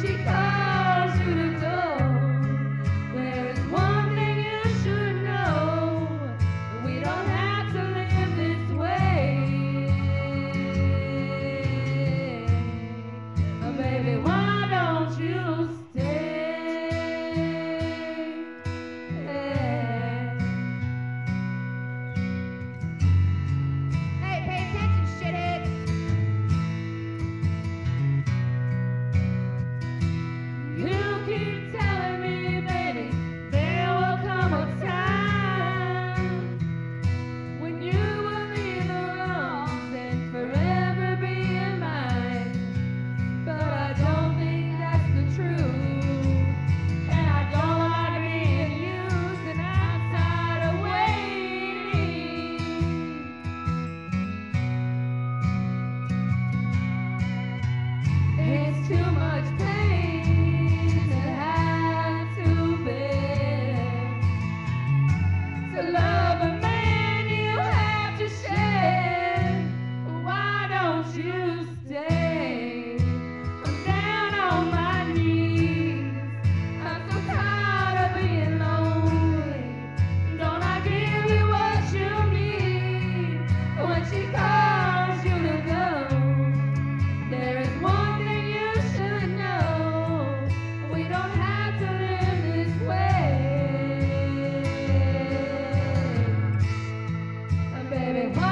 Chica. baby.